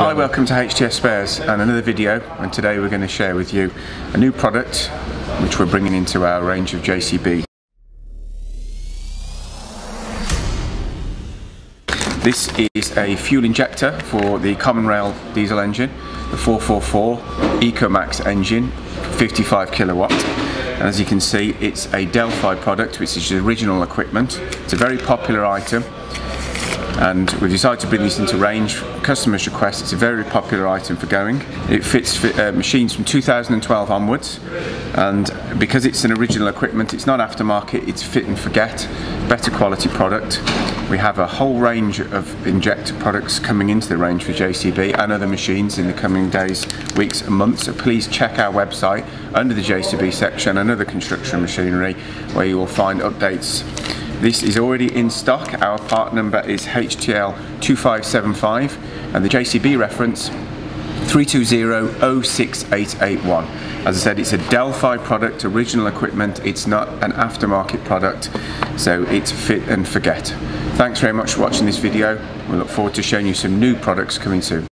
Hi, welcome to HTS Spares and another video and today we're going to share with you a new product which we're bringing into our range of JCB. This is a fuel injector for the Common Rail diesel engine, the 444 EcoMax engine, 55 kilowatt. And as you can see, it's a Delphi product, which is the original equipment. It's a very popular item and we've decided to bring this into range. Customers request, it's a very popular item for going. It fits uh, machines from 2012 onwards and because it's an original equipment, it's not aftermarket, it's fit and forget, better quality product. We have a whole range of injector products coming into the range for JCB and other machines in the coming days, weeks and months. So please check our website under the JCB section and other construction machinery where you will find updates this is already in stock. Our part number is HTL2575 and the JCB reference 320-06881. As I said, it's a Delphi product, original equipment. It's not an aftermarket product, so it's fit and forget. Thanks very much for watching this video. We look forward to showing you some new products coming soon.